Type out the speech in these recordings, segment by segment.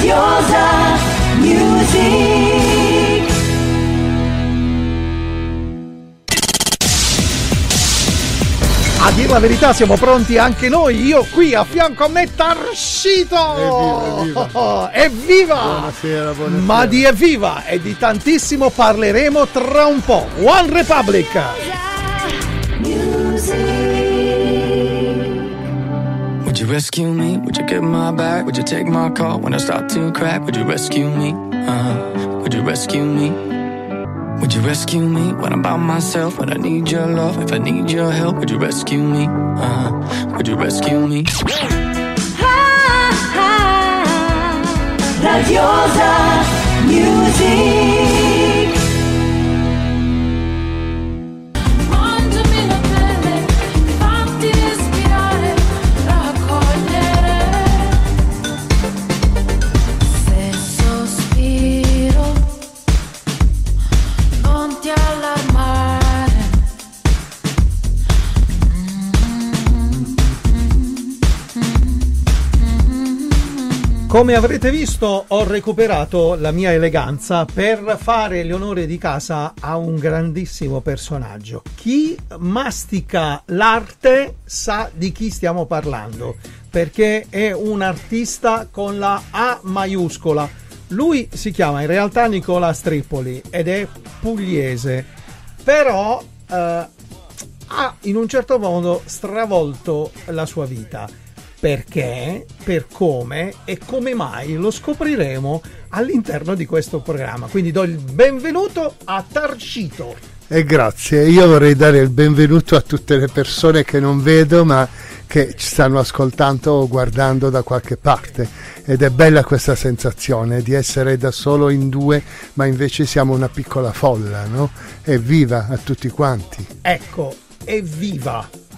Radiosa Music. A dir la verità siamo pronti anche noi, io qui a fianco a me Tarsito! Evviva, Evviva! Buonasera, buonasera. Ma di evviva e di tantissimo parleremo tra un po'. One Republic! You rescue me? Would you get my back? Would you take my call when I start to crack? Would you rescue me? Uh, would you rescue me? Would you rescue me when I'm by myself? When I need your love? If I need your help, would you rescue me? Uh, would you rescue me? Radiosa Music. Come avrete visto ho recuperato la mia eleganza per fare gli onori di casa a un grandissimo personaggio. Chi mastica l'arte sa di chi stiamo parlando, perché è un artista con la A maiuscola. Lui si chiama in realtà Nicola Stripoli ed è pugliese, però eh, ha in un certo modo stravolto la sua vita. Perché, per come e come mai lo scopriremo all'interno di questo programma. Quindi do il benvenuto a Tarcito. E grazie, io vorrei dare il benvenuto a tutte le persone che non vedo ma che ci stanno ascoltando o guardando da qualche parte ed è bella questa sensazione di essere da solo in due ma invece siamo una piccola folla, no? Evviva a tutti quanti. Ecco, evviva!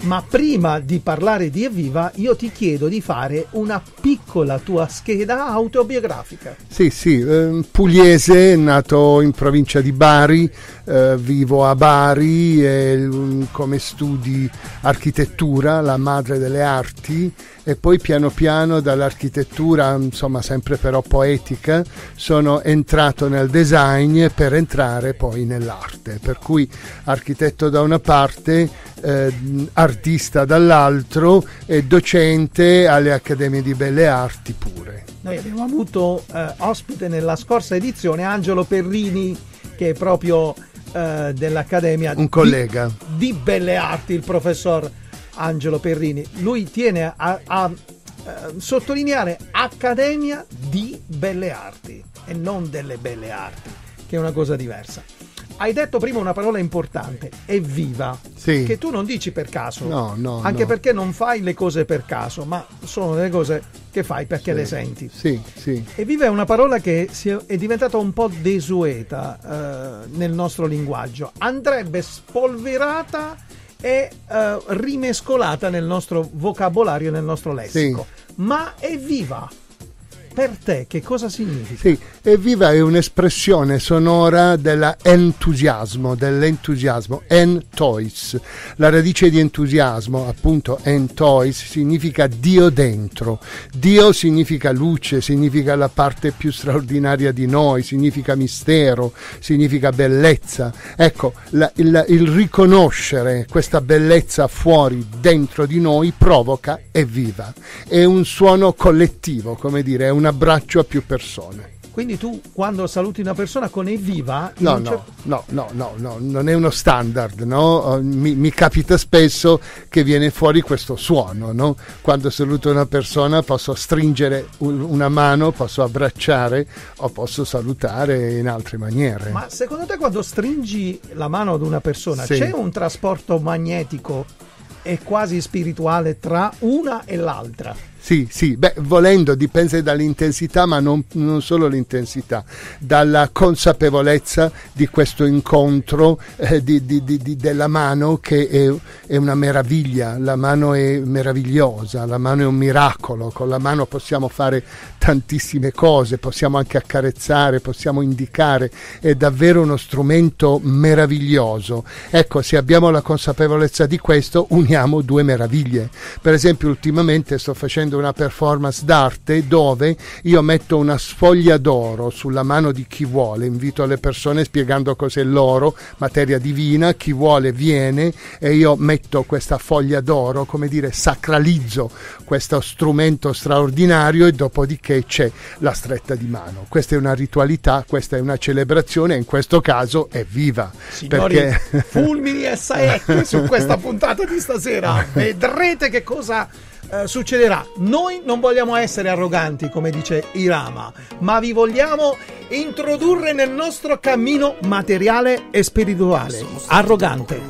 Ma prima di parlare di evviva, io ti chiedo di fare una piccola tua scheda autobiografica. Sì, sì, ehm, pugliese, nato in provincia di Bari, eh, vivo a Bari e mm, come studi architettura, la madre delle arti e poi piano piano dall'architettura, insomma sempre però poetica, sono entrato nel design per entrare poi nell'arte, per cui architetto da una parte, eh, artista dall'altro e docente alle Accademie di Belle Arti pure. Noi abbiamo avuto eh, ospite nella scorsa edizione Angelo Perrini, che è proprio eh, dell'Accademia Un di- collega. Di, Belle Arti, il professor Angelo Perrini. Lui tiene a, a, eh, sottolineare Accademia di Belle Arti e non delle Belle Arti, che è una cosa diversa. Hai detto prima una parola importante, evviva, Sì. che tu non dici per caso, No, no, anche no. perché non fai le cose per caso, ma sono delle cose che fai perché le senti. Sì, sì. E viva è una parola che è diventata un po' desueta eh, nel nostro linguaggio. Andrebbe spolverata e eh, rimescolata nel nostro vocabolario, nel nostro lessico. Ma è viva. Per te che cosa significa? Sì, evviva è un'espressione sonora dell'entusiasmo, dell'entusiasmo, entois. La radice di entusiasmo, appunto, entois, significa Dio dentro. Dio significa luce, significa la parte più straordinaria di noi, significa mistero, significa bellezza. Ecco, la- il, il riconoscere questa bellezza fuori, dentro di noi, provoca evviva. È un suono collettivo, come dire, è un abbraccio a più persone. Quindi tu quando saluti una persona con evviva... No, no, no, no, no, no, non è uno standard, no? Eh, Mi, capita spesso che viene fuori questo suono, no? Quando saluto una persona posso stringere un- una mano, posso abbracciare o posso salutare in altre maniere. Ma secondo te quando stringi la mano ad una persona c'è un trasporto magnetico e quasi spirituale tra una e l'altra? Sì, sì, beh, volendo dipende dall'intensità, ma non, non solo l'intensità, dalla consapevolezza di questo incontro eh, di- di- di- della mano che è, è una meraviglia, la mano è meravigliosa, la mano è un miracolo, con la mano possiamo fare tantissime cose, possiamo anche accarezzare, possiamo indicare, è davvero uno strumento meraviglioso. Ecco, se abbiamo la consapevolezza di questo, uniamo due meraviglie. Per esempio, ultimamente sto facendo facendo una performance d'arte dove io metto una sfoglia d'oro sulla mano di chi vuole, invito le persone spiegando cos'è l'oro, materia divina, chi vuole viene e io metto questa foglia d'oro, come dire, sacralizzo questo strumento straordinario e dopodiché c'è la stretta di mano. Questa è una ritualità, questa è una celebrazione e in questo caso è viva. Signori, perché fulmini e saette su questa puntata di stasera. Vedrete che cosa eh, succederà. Noi non vogliamo essere arroganti, come dice Irama, ma vi vogliamo introdurre nel nostro cammino materiale e spirituale. Arrogante.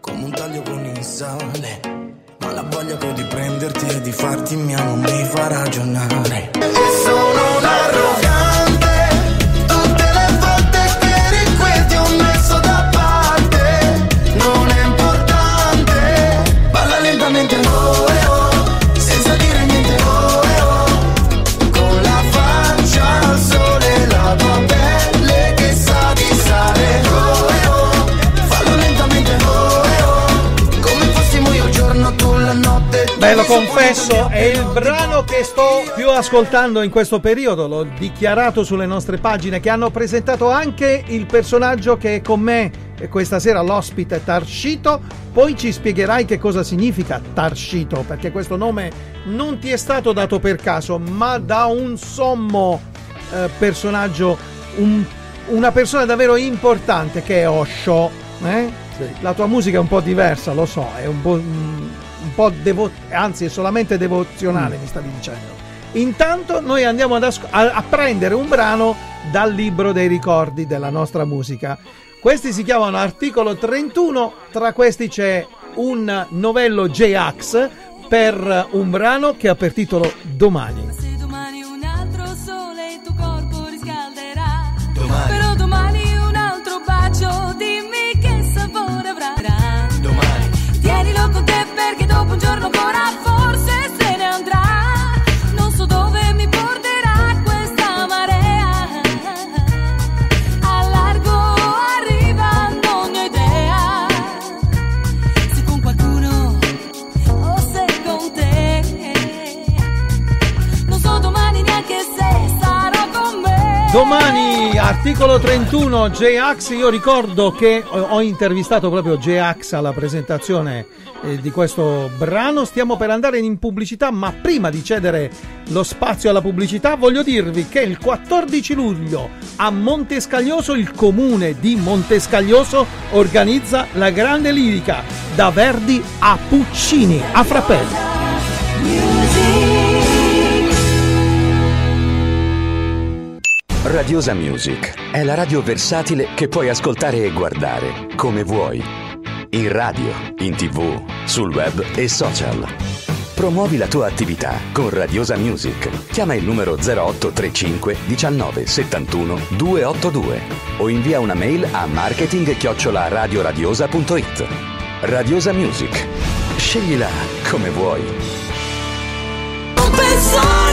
come un taglio con il sale. Ma la voglia che ho di prenderti e di farti mia non mi fa ragionare. Sono un arrogante. Confesso, è il brano che sto più ascoltando in questo periodo. L'ho dichiarato sulle nostre pagine che hanno presentato anche il personaggio che è con me questa sera, l'ospite Tarscito. Poi ci spiegherai che cosa significa Tarscito, perché questo nome non ti è stato dato per caso, ma da un sommo eh, personaggio, un- una persona davvero importante che è Osho. eh? La tua musica è un po' diversa, lo so, è un po', mm, un po' devo- anzi è solamente devozionale, mi stavi dicendo. Intanto noi andiamo ad asco- a, a prendere un brano dal libro dei ricordi della nostra musica. Questi si chiamano Articolo 31, tra questi c'è un novello J-Ax per un brano che ha per titolo domani Domani, articolo 31, J-Ax, io ricordo che ho intervistato proprio J-Ax alla presentazione eh, di questo brano, stiamo per andare in pubblicità, ma prima di cedere lo spazio alla pubblicità voglio dirvi che il 14 luglio a Montescaglioso il comune di Montescaglioso organizza la grande lirica da Verdi a Puccini. A Frappelli. Radiosa Music è la radio versatile che puoi ascoltare e guardare come vuoi. In radio, in tv, sul web e social. Promuovi la tua attività con Radiosa Music. Chiama il numero 0835 19 71 282 o invia una mail a marketing radioradiosa.it. Radiosa Music. Sceglila come vuoi. Pensare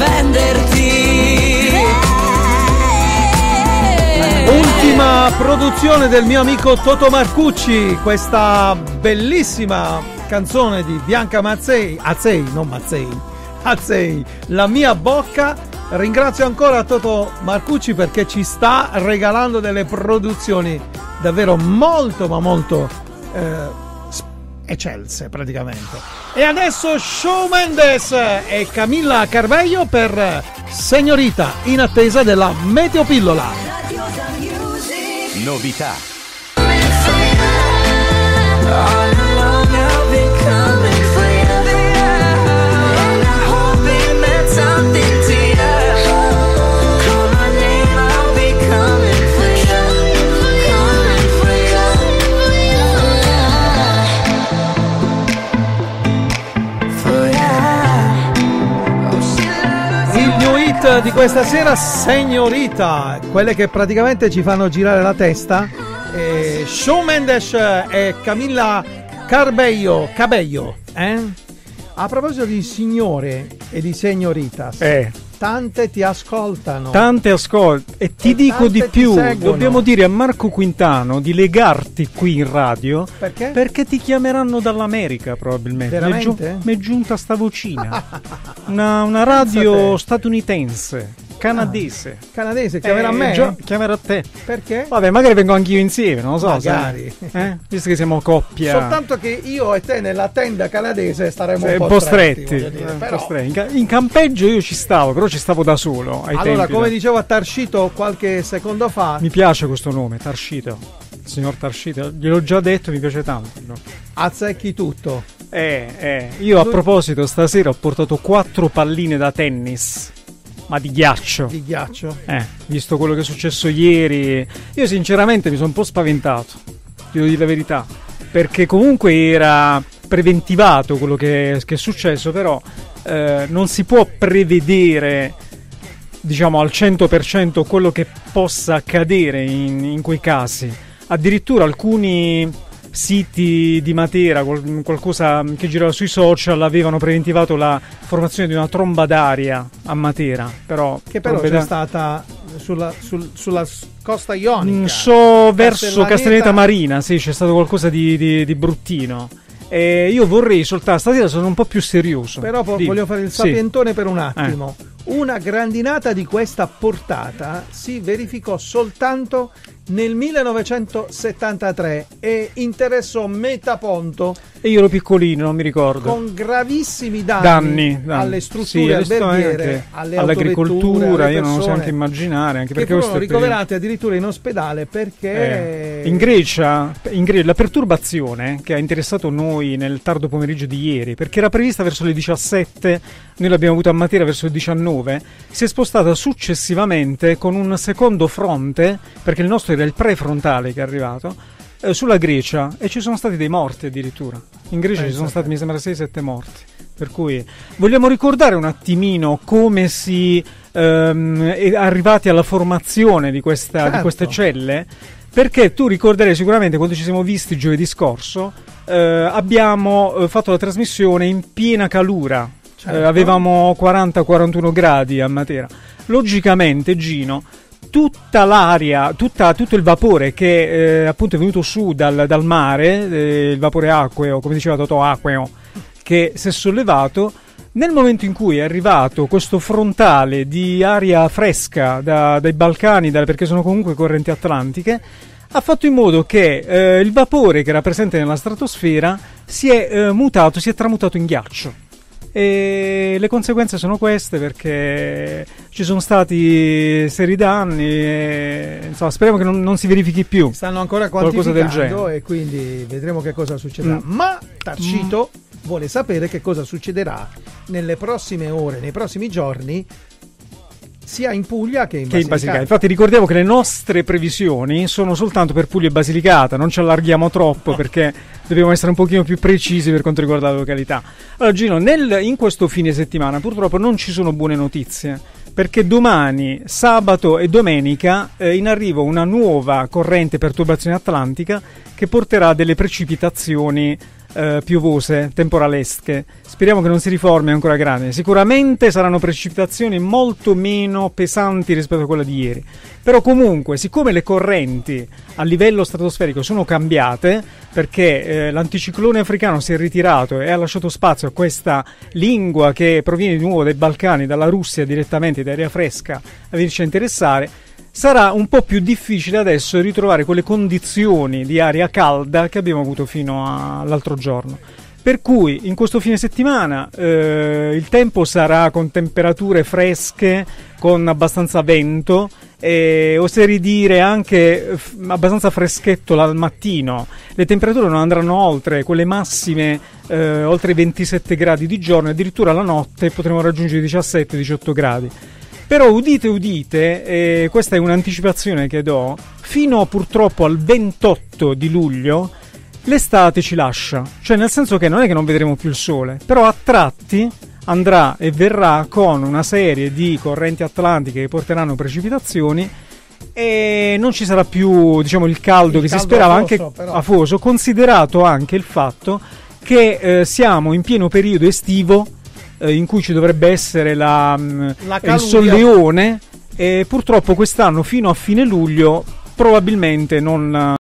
difenderti. Ultima produzione del mio amico Toto Marcucci, questa bellissima canzone di Bianca Mazzei, Azzei, non Mazzei, Azzei, La mia bocca. Ringrazio ancora Toto Marcucci perché ci sta regalando delle produzioni davvero molto ma molto eh, eccelse praticamente. E adesso Show Mendes e Camilla Carveglio per Signorita in attesa della Meteopillola. Novità. Di questa sera, Signorita, quelle che praticamente ci fanno girare la testa. Eh, Shawn Mendes e Camilla Carbeio, Cabello, eh? A proposito di signore e di signoritas, Eh, Tante ti ascoltano. Tante ascolti e ti E dico di più, dobbiamo dire a Marco Quintano di legarti qui in radio Perché? perché ti chiameranno dall'America probabilmente. Mi è, Veramente? mi è giunta sta vocina. una, una radio statunitense, canadese. Canadese, chiamerà Eh, me? già- chiamerà te. Perché? Vabbè, magari vengo anch'io insieme, non lo so. Magari. Eh? Visto che siamo coppia. Soltanto che io e te nella tenda canadese staremo Eh, un po', stretti, eh, dire, un po' però- stretti. In, in campeggio io ci stavo, però ci stavo da solo. Allora, come da- dicevo a Tarscito qualche secondo fa, Mi piace questo nome, Tarscito. Signor Tarscito, gliel'ho già detto, mi piace tanto. no? azzecchi tutto. Eh, eh. Io a proposito, stasera ho portato quattro palline da tennis, ma di ghiaccio. di ghiaccio. Eh, visto quello che è successo ieri, io sinceramente mi sono un po' spaventato, devo dire la verità, perché comunque era preventivato quello che, che è successo, però eh, non si può prevedere, diciamo, al 100% quello che possa accadere in, in quei casi. Addirittura alcuni siti di Matera, qual- qualcosa che girava sui social, avevano preventivato la formazione di una tromba d'aria a Matera, però Che però trombe c'è stata sulla, sul- sulla costa ionica. Mm, so verso Castellaneta- Marina, sì, c'è stato qualcosa di, di- di bruttino. E io vorrei soltanto, stasera sono un po' più serioso. Però po- voglio fare il Sì. Eh. sapientone per un attimo. Una grandinata di questa portata si verificò soltanto nel 1973 e interessò Metaponto E io ero piccolino, non mi ricordo. con gravissimi danni, danni, danni. alle Sì, strutture alle sto- alberghiere, alle all'agricoltura, alle io non oso persone, anche immaginare, anche che perché furono ricoverate addirittura in ospedale perché Eh, in Grecia, in Gre- la perturbazione che ha interessato noi nel tardo pomeriggio di ieri, perché era prevista verso le 17, noi l'abbiamo avuta a Matera verso le 19, si è spostata successivamente con un secondo fronte, perché il nostro era il prefrontale che è arrivato, eh, sulla Grecia e ci sono stati dei morti addirittura. In Grecia ci Pensa sono stati, mi sembra, 6-7 morti. Per cui vogliamo ricordare un attimino come si ehm, è arrivati alla formazione di, questa- di Certo. queste celle, perché tu ricorderai sicuramente quando ci siamo visti giovedì scorso, eh, abbiamo eh, fatto la trasmissione in piena calura, Certo. Eh, avevamo 40-41 gradi a Matera. Logicamente, Gino, tutta l'aria, tutta- tutto il vapore che eh, appunto è venuto su dal, dal mare, eh, il vapore acqueo, come diceva Totò Acqueo, che si è sollevato. Nel momento in cui è arrivato questo frontale di aria fresca da- dai Balcani, da- perché sono comunque correnti atlantiche, ha fatto in modo che eh, il vapore che era presente nella stratosfera si è eh, mutato, si è tramutato in ghiaccio. E le conseguenze sono queste perché ci sono stati seri danni e insomma, speriamo che non, non si verifichi più. stanno ancora Qualcosa del genere. e quindi vedremo che cosa succederà. Mm. Ma Tarcito vuole sapere che cosa succederà nelle prossime ore, nei prossimi giorni, sia in Puglia che in Che in Basilicata. Basilicata. Infatti ricordiamo che le nostre previsioni sono soltanto per Puglia e Basilicata, non ci allarghiamo troppo perché dobbiamo essere un pochino più precisi per quanto riguarda la località. Allora Gino, nel- in questo fine settimana purtroppo non ci sono buone notizie perché domani, sabato e domenica è in arrivo una nuova corrente perturbazione atlantica che porterà delle precipitazioni eh, piovose, temporalesche. Speriamo che non si riformi ancora grande. Sicuramente saranno precipitazioni molto meno pesanti rispetto a quella di ieri. Però comunque, siccome le correnti a livello stratosferico sono cambiate, perché eh, l'anticiclone africano si è ritirato e ha lasciato spazio a questa lingua che proviene di nuovo dai Balcani, dalla Russia direttamente, da aria fresca, a venirci a interessare, sarà un po' più difficile adesso ritrovare quelle condizioni di aria calda che abbiamo avuto fino all'altro giorno. Per cui in questo fine settimana eh, il tempo sarà con temperature fresche, con abbastanza vento e oserei dire anche f- abbastanza freschetto al mattino. Le temperature non andranno oltre quelle massime, eh, oltre i 27 gradi di giorno, addirittura la notte potremo raggiungere i 17-18 gradi. Però udite, udite, eh, questa è un'anticipazione che do, fino purtroppo al 28 di luglio l'estate ci lascia, cioè nel senso che non è che non vedremo più il sole, però a tratti andrà e verrà con una serie di correnti atlantiche che porteranno precipitazioni e non ci sarà più diciamo il caldo Il che si caldo sperava afoso, anche però. afoso, considerato anche il fatto che eh, siamo in pieno periodo estivo eh, in cui ci dovrebbe essere la, mh, La il solleone e purtroppo quest'anno fino a fine luglio probabilmente non,